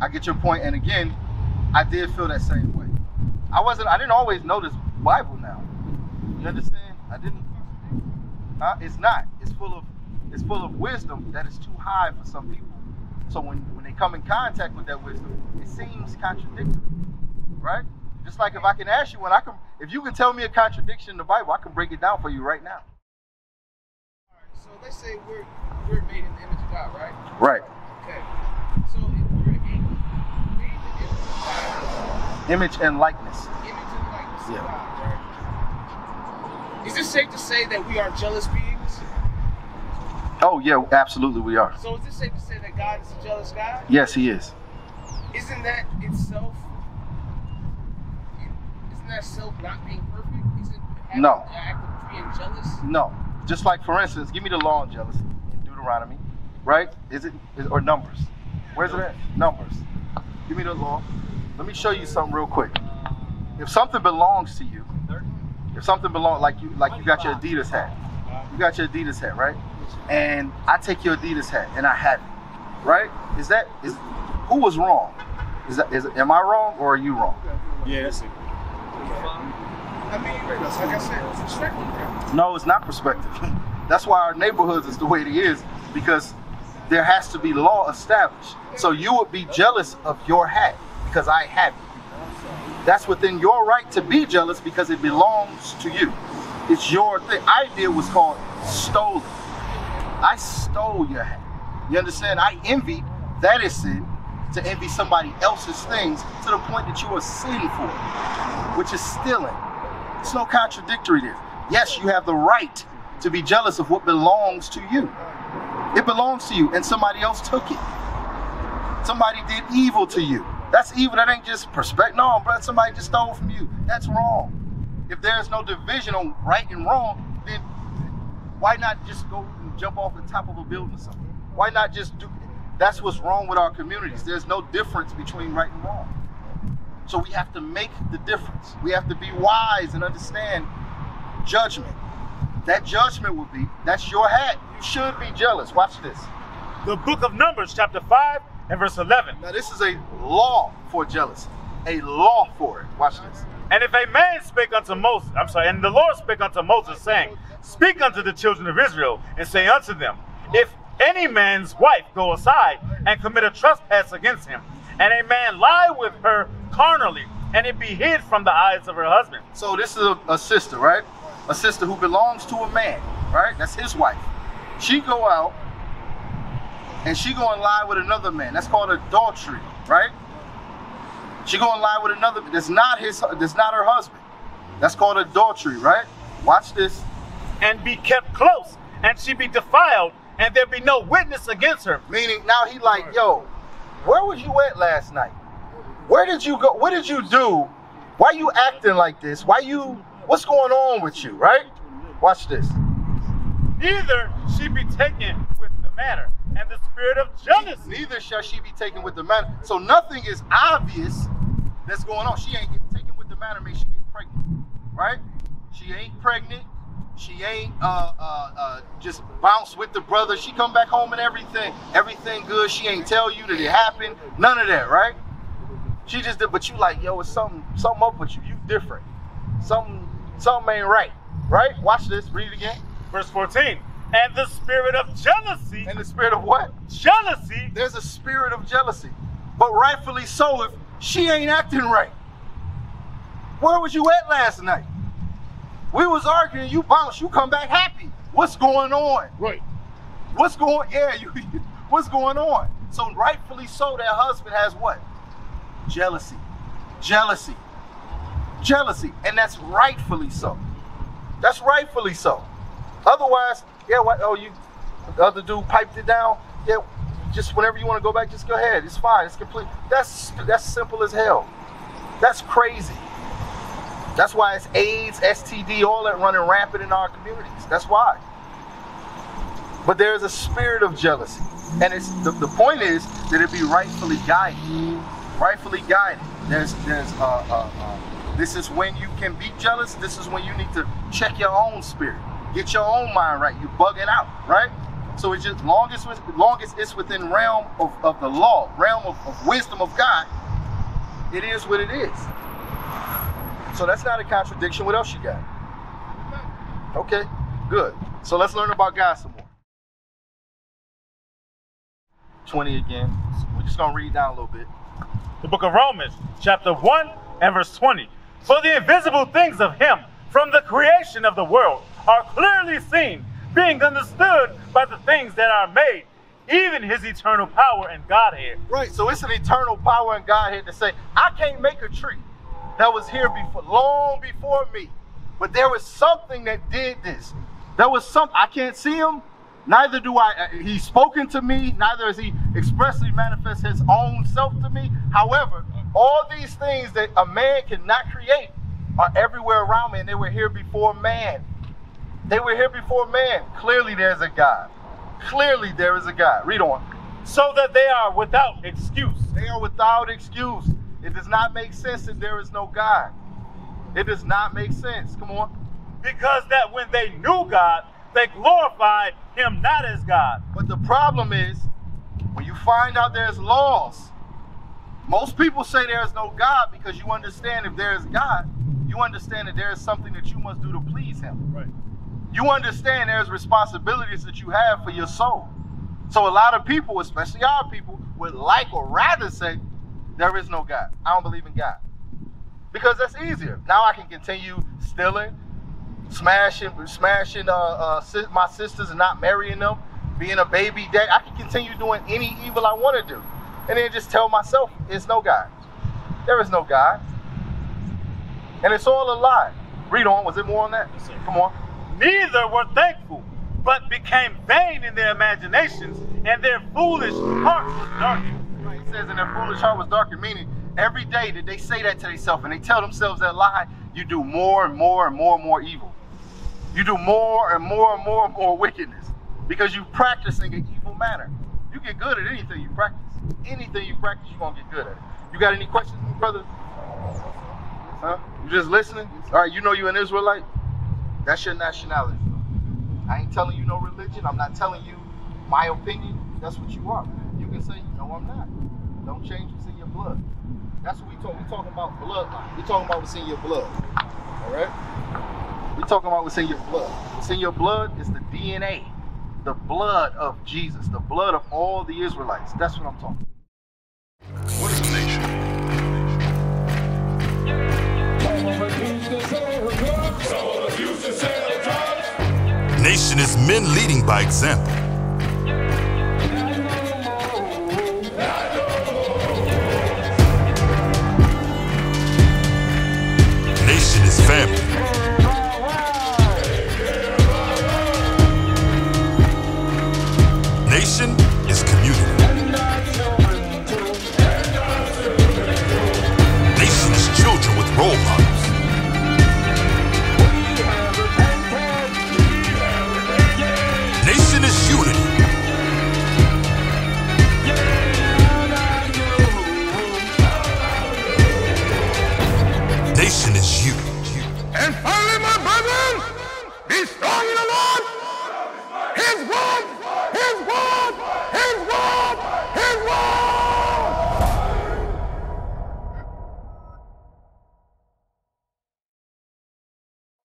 I get your point, and again, I did feel that same way. I wasn't. I didn't always know this Bible. Now, you understand? I didn't. Uh, it's not. It's full of. It's full of wisdom that is too high for some people. So when when they come in contact with that wisdom, it seems contradictory, right? Just like if I can ask you when I can, if you can tell me a contradiction in the Bible, I can break it down for you right now. All right, so let's say we're we're made in the image of God, right? Right. Okay. So if we're in, made in the image of God, Image and likeness. image and likeness Yeah. of God, right? Is it safe to say that we are jealous beings? Oh yeah, absolutely we are. So is it safe to say that God is a jealous God? Yes, he is. Isn't that itself? Isn't that self not being perfect? Isn't having No. the act of being jealous? No. Just like for instance, give me the law on jealousy in Deuteronomy, right? Is it is, or numbers? Where's it at? Numbers. Give me the law. Let me show you something real quick. If something belongs to you, if something belongs like you like you got your Adidas hat. You got your Adidas hat, right? And I take your Adidas hat and I have it. Right? Is that is who was wrong? Is that is am I wrong or are you wrong? Yeah, that's it. I mean, like I said, right? No, it's not perspective. That's why our neighborhoods is the way it is because there has to be law established. So you would be jealous of your hat because I have it. That's within your right to be jealous because it belongs to you. It's your thing. I did was called stolen. I stole your hat. You understand? I envy. That is sin. To envy somebody else's things to the point that you are sinful, which is stealing. It's no contradictory there. Yes, you have the right to be jealous of what belongs to you. It belongs to you, and somebody else took it. Somebody did evil to you. That's evil. That ain't just perspective. No, but somebody just stole from you. That's wrong. If there's no division on right and wrong, then why not just go and jump off the top of a building or something? Why not just do? That's what's wrong with our communities. There's no difference between right and wrong. So we have to make the difference. We have to be wise and understand judgment. That judgment will be that's your hat. You should be jealous. Watch this. The book of Numbers, chapter 5 and verse 11. Now, this is a law for jealousy, a law for it. Watch this. And if a man spake unto Moses, I'm sorry, and the Lord spake unto Moses, saying, Speak unto the children of Israel, and say unto them, If any man's wife go aside and commit a trespass against him, and a man lie with her carnally, and it be hid from the eyes of her husband. So, this is a, a sister, right? A sister who belongs to a man, right? That's his wife. She go out and she go and lie with another man. That's called adultery, right? She go and lie with another. That's not his. That's not her husband. That's called adultery, right? Watch this. and be kept close, and she be defiled, and there be no witness against her. Meaning now he like, yo, where was you at last night? Where did you go? What did you do? Why you acting like this? Why you? What's going on with you? Right? Watch this. Neither she be taken with the matter, and the spirit of jealousy. Neither shall she be taken with the matter. So nothing is obvious that's going on. She ain't getting taken with the matter. Means she get pregnant, right? She ain't pregnant. She ain't uh, uh, uh, just bounce with the brother. She come back home and everything, everything good. She ain't tell you that it happened. None of that, right? She just did. But you like, yo, it's something, something up with you. You different. Something, something ain't right, right? Watch this. Read it again. Verse 14. And the spirit of jealousy, And the spirit of what? jealousy, there's a spirit of jealousy. But rightfully so if she ain't acting right. Where was you at last night? We was arguing, you bounced, you come back happy. What's going on? Right. What's going yeah, you what's going on? So rightfully so, that husband has what? Jealousy. Jealousy. Jealousy. And that's rightfully so. That's rightfully so. Otherwise, yeah, what oh you the other dude piped it down. Yeah, just whenever you want to go back, just go ahead. It's fine. It's complete. That's that's simple as hell. That's crazy. That's why it's AIDS, STD, all that running rampant in our communities. That's why. But there is a spirit of jealousy. And it's the, the point is that it be rightfully guided. Rightfully guided. There's there's uh, uh, uh this is when you can be jealous. This is when you need to check your own spirit. Get your own mind right. You bugging out, right? So it's just long as long as it's within realm of, of the law, realm of, of wisdom of God, it is what it is. So that's not a contradiction. What else you got? Okay, good. So let's learn about God some more. 20 again. We're just gonna read down a little bit. The book of Romans, chapter 1 and verse 20. For the invisible things of him from the creation of the world are clearly seen, being understood by the things that are made, even his eternal power and Godhead. Right, so it's an eternal power and Godhead to say, I can't make a tree that was here before long before me. But there was something that did this. There was some I can't see him, neither do I uh, he's spoken to me, neither has he expressly manifest his own self to me. However, all these things that a man cannot create are everywhere around me, and they were here before man. They were here before man. Clearly, there's a God. Clearly, there is a God. Read on. So that they are without excuse. They are without excuse. It does not make sense that there is no God. It does not make sense. Come on. Because that when they knew God, they glorified him not as God. But the problem is, when you find out there's laws, most people say there is no God because you understand if there is God, you understand that there is something that you must do to please Him. Right. You understand there's responsibilities that you have for your soul. So a lot of people, especially our people, would like or rather say, there is no God. I don't believe in God. Because that's easier. Now I can continue stealing, smashing, smashing uh, uh, my sisters and not marrying them, being a baby dad. I can continue doing any evil I want to do. And then just tell myself, it's no God. There is no God. And it's all a lie. Read on. Was it more on that? Yes, Come on. Neither were thankful, but became vain in their imaginations, and their foolish heart was darkened. He says, and their foolish heart was darkened, meaning every day that they say that to themselves and they tell themselves that lie, you do more and more and more and more evil. You do more and more and more and more wickedness because you're practicing an evil manner. You get good at anything you practice. Anything you practice, you're going to get good at it. You got any questions, brother? Huh? You just listening? All right, you know you're an Israelite? That's your nationality. I ain't telling you no religion. I'm not telling you my opinion. That's what you are. You can say, no, I'm not. Don't change what's in your blood. That's what we talk. We talking about bloodline. We talking about what's in your blood. All right. We talking about what's in your blood. What's in your blood is the DNA, the blood of Jesus, the blood of all the Israelites. That's what I'm talking. What Nation is men leading by example. Nation is family. Nation is community. Nation is children with role models. you. And finally, my brethren, be strong in the Lord. His word, his word.